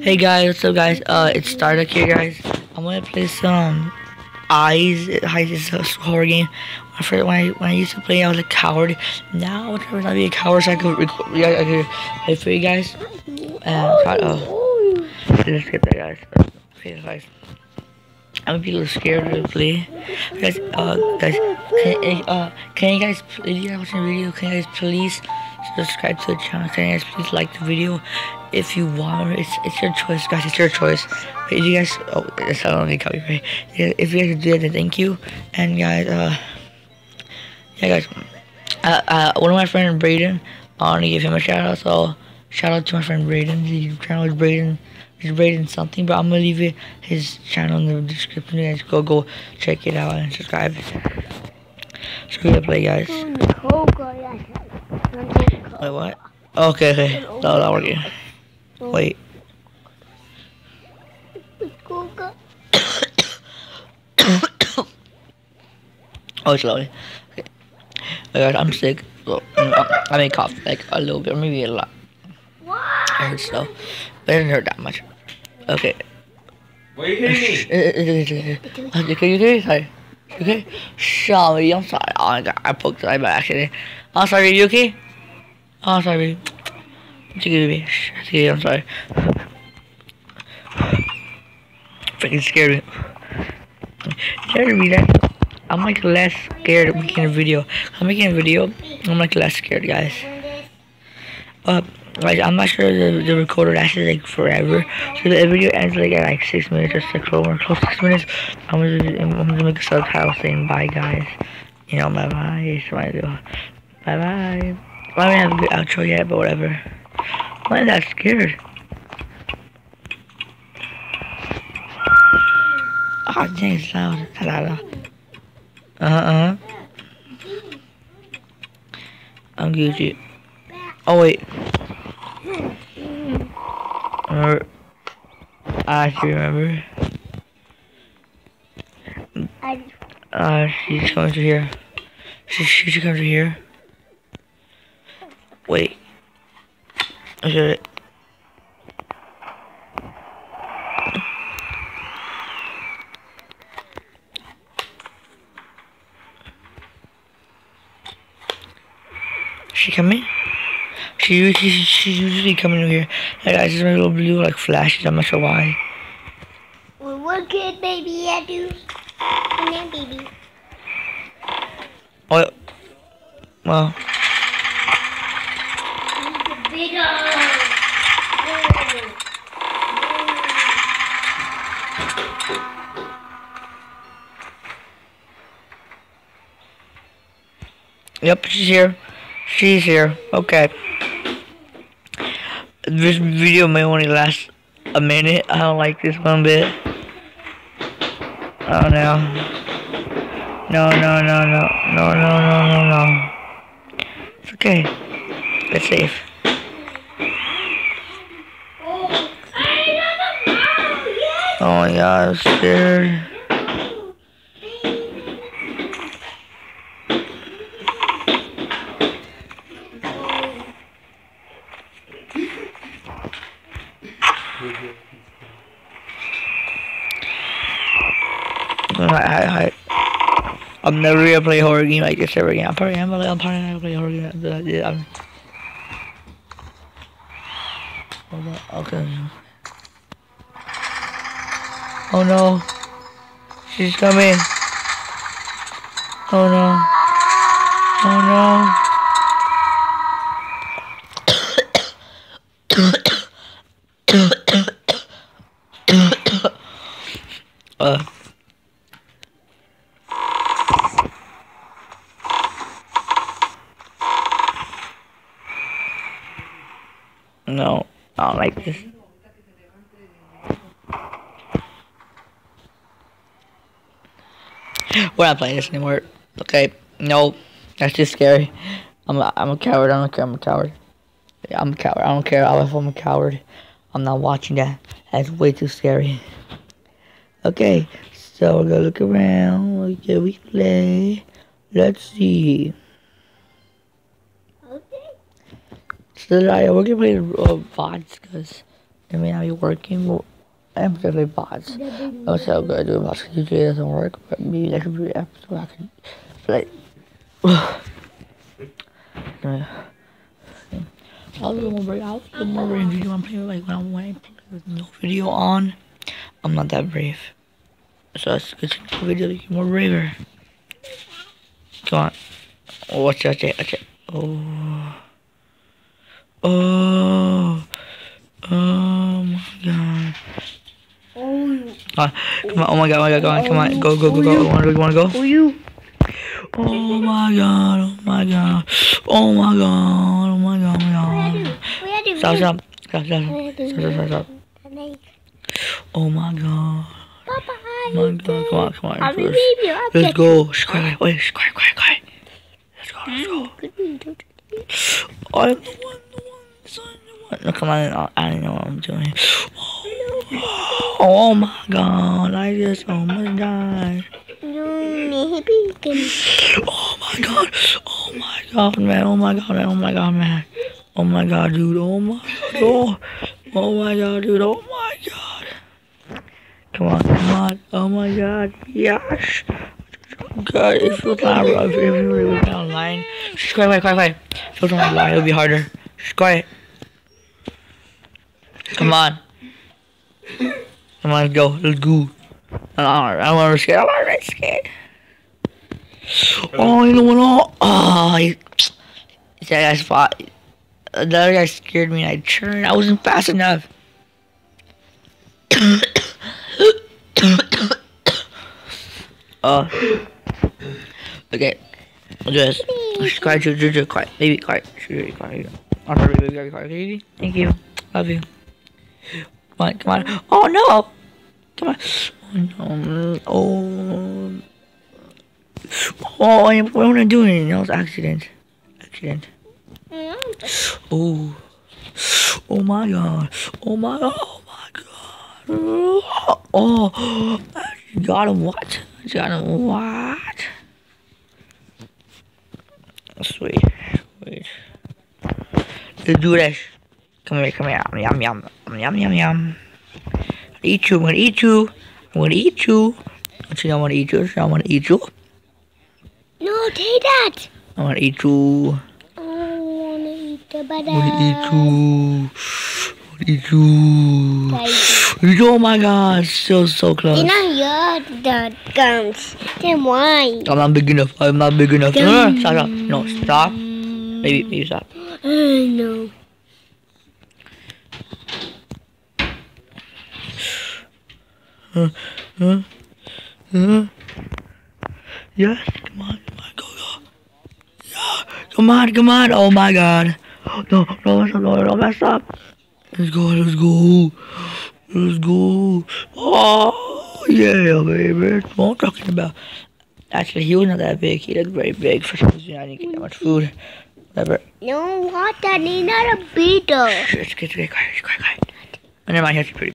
Hey guys, what's up guys? Uh, it's Starduck here guys. I'm gonna play some Eyes. Eyes is a horror game. When I, first, when I when I used to play, I was a coward. Now I'm trying to be a coward, so I could record. I could play for you guys. And try, uh, let's skip that guys. Guys. I'm gonna be a little scared to play. Guys, uh, guys, can, uh, can you guys, if you guys watching the video, can you guys please subscribe to the channel? Can you guys please like the video if you want? It's it's your choice, guys. It's your choice. But if you guys, oh, that's not only copyright. If you guys do that, then thank you. And guys, uh, yeah, guys, uh, uh, one of my friend Braden, I want to give him a shout out. So shout out to my friend Braden. His channel is Braden he's rating something, but I'm gonna leave it his channel in the description. You guys go go check it out and subscribe. So we gonna play, guys. Wait, what? Okay, okay. No, not working. Wait. oh, it's loading. Okay. guys, I'm sick. So, I may cough like a little bit, maybe a lot. I heard so. But it didn't hurt that much. Okay. Why are you hitting me? okay, can you hear me? Sorry. Okay? Sorry, I'm sorry. Oh, I, got, I poked my by accident. Oh, sorry, you okay? Oh, sorry. Okay, I'm sorry. Freaking scared me. Me that. I'm like less scared making a video. I'm making a video. I'm like less scared, guys. Uh, like I'm not sure the, the recorder lasts like forever. So the video ends like at like six minutes or six or close six minutes. I'm gonna I'm gonna make a subtitle saying bye guys. You know, bye bye. Bye bye. I don't have a good outro yet, but whatever. Why is that scared? Oh, dang, sound. Uh-uh. I'm Gucci. Oh, wait. Remember? I should remember. Uh, she's coming through here. She, she, she comes through here. Wait. I should it. She coming? She usually she usually coming over here. Like I just a little blue like flashes. I'm not sure why. Well, what good baby I do? Come here, baby. Oh, well. Yep, she's here. She's here. Okay this video may only last a minute. I don't like this one bit. Oh no. No, no, no, no, no, no, no, no, no. It's okay. It's safe. Oh god, I'm scared. I, I, I'm never gonna play a horror game like this ever again. I'm probably, I'm probably, I'm probably never play horror game. Yeah, I'm, okay. Oh no. She's coming. Oh no. Oh no. uh. No, I don't like this. We're not playing this anymore. Okay, no, that's too scary. I'm a, I'm a coward. I don't care. I'm a coward. Yeah, I'm a coward. I don't care if I'm a coward. I'm not watching that. That's way too scary. Okay, so we're gonna look around. Okay, we play. Let's see. Okay. So I we're gonna play uh, VODs because It may not be working, I'm particularly bots. That's how good I do bots. Usually it doesn't work, but maybe I should do it so I can, like. I'll do more brave. I'll more brave video. I'm playing like when I when play with no video on. I'm not that brave. So let's to the video to more braver. Come on. Oh, watch it, watch it, watch it. Oh. Oh. Oh my god. Oh, Come on, come on, oh my god, oh my god, come on, come on, go, go, go, go, you wanna go, you wanna go? who you? Oh my god, oh my god, oh my god, oh my god, oh my god. Oh Where Stop, stop, stop, stop, stop, stop, stop, stop. Oh my god, Papa, oh my god, come on, come on, I'll be let's, baby. I'll let's go. Shh, quiet, quiet, wait, shh, quiet, quiet, quiet. Let's go, let's go. Good me, don't you? I'm the one, the one, son, the one. No, come on, I I don't know what I'm doing. Oh Oh my god, I just almost died. No, maybe can. Oh my god, oh my god, man, oh my god, man, oh my god, man. Oh my god, dude, oh my god, oh, oh my god, dude, oh my god. Come on, come on, oh my god, yes. God, if you not, if you really went online, shh, quiet, quiet, quiet, quiet. If you don't online, it'll be harder. Shh, quiet. Come on. On, let's go, let's go. I don't, want to scared, I'm already scared. Oh, you know what? Oh, he, that guy spot. The other guy scared me and I turned. I wasn't fast enough. uh, okay. Just, just quiet, just, just, just quiet. Baby, quiet. Just, quiet. I'm sorry, baby, baby, quiet. Baby, thank you. Love you. Come on, come on. Oh, no. Come on. Oh, no. Oh. Oh, I- am I doing? That was accident. Accident. Oh. Oh my god. Oh my god. Oh my god. Oh. I got him what? I got him what? Sweet. Sweet. Let's do this. Come here, come here. Yum, yum. Yum, yum, yum. Eat you. I'm gonna eat you. I'm gonna eat you. Actually, I wanna eat you. I wanna eat you. No, take that. I wanna eat you. I wanna eat the I wanna eat you. I wanna eat you. Oh my god, still so close. You know you're the gums. Then why? I'm not big enough. I'm not big enough. No, no, stop, stop. No, stop. Maybe, maybe stop. I know. Huh? Yes, come on, come on, go, go. Yeah, come on, come on. Oh my god. No, no, mess up, no, no, mess up. Let's go, let's go. Let's go. Oh, yeah, baby. That's what I'm talking about. Actually, he was not that big. He looked very big for some reason. I didn't get that much food. Whatever. No, what? That is not a beetle. Shh, it's good, it's good, quiet, quiet, quiet. Never mind, he has to pretty